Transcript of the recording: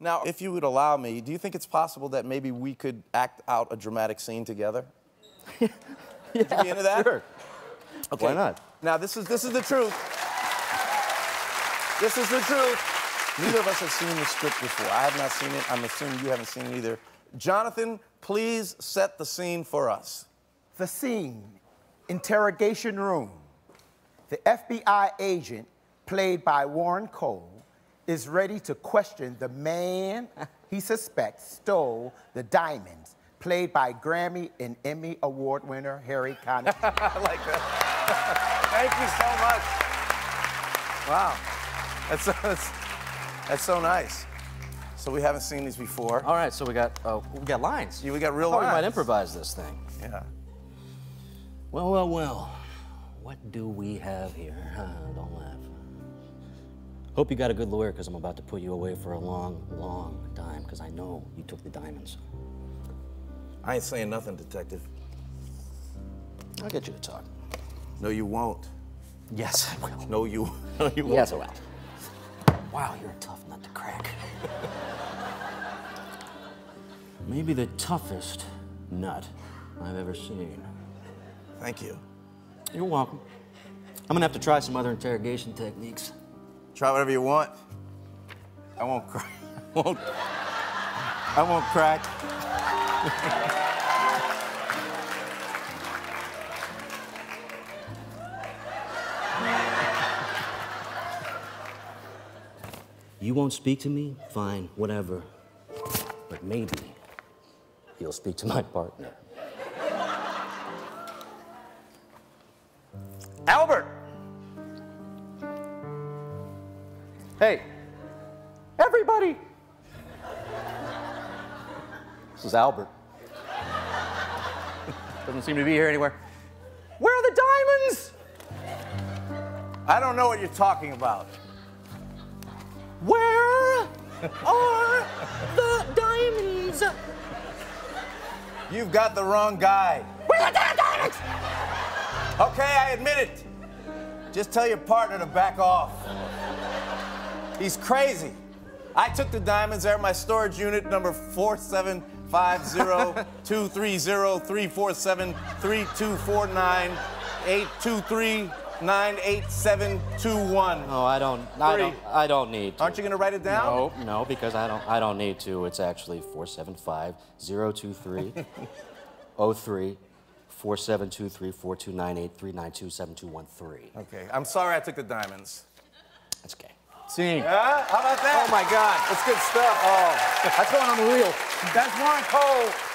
Now, if you would allow me, do you think it's possible that maybe we could act out a dramatic scene together? yeah, Would you be into that? Sure. Okay. Why not? Now, this is this is the truth. This is the truth. Neither of us have seen the script before. I have not seen it. I'm assuming you haven't seen it either. Jonathan, please set the scene for us. The scene interrogation room. The FBI agent, played by Warren Kole, is ready to question the man he suspects stole the diamonds, played by Grammy and Emmy Award winner Harry Connick. I like that. Thank you so much. Wow. That's, that's, that's so nice. So we haven't seen these before. All right, so we got uh, we got lines. Yeah, we got real Thought we might improvise this thing. Yeah. Well, well, well. What do we have here? Huh, don't laugh. Hope you got a good lawyer, because I'm about to put you away for a long, long time, because I know you took the diamonds. I ain't saying nothing, detective. I'll get you to talk. No, you won't. Yes, I will. No, you, no, you won't. Yes, I will. Wow, you're a tough nut to crack. Maybe the toughest nut I've ever seen. Thank you. You're welcome. I'm gonna have to try some other interrogation techniques. Try whatever you want. I won't cry. I won't. I won't crack. You won't speak to me? Fine, whatever. But maybe you'll speak to my partner. Albert! Hey, everybody! This is Albert. Doesn't seem to be here anywhere. Where are the diamonds? I don't know what you're talking about. Where are the diamonds? You've got the wrong guy. Where are the diamonds? Okay, I admit it. Just tell your partner to back off. He's crazy. I took the diamonds. They're at my storage unit number 4750-230-3473-2249-823-98721. No, I don't. I Three. don't. I don't need. To. Aren't you gonna write it down? No, no, because I don't. I don't need to. It's actually four seven five zero two three oh three four seven two three four two nine eight three nine two seven two one three. Okay, I'm sorry I took the diamonds. That's okay. Yeah? How about that? Oh my God. That's good stuff. Oh, that's going on the reel. That's Warren Kole.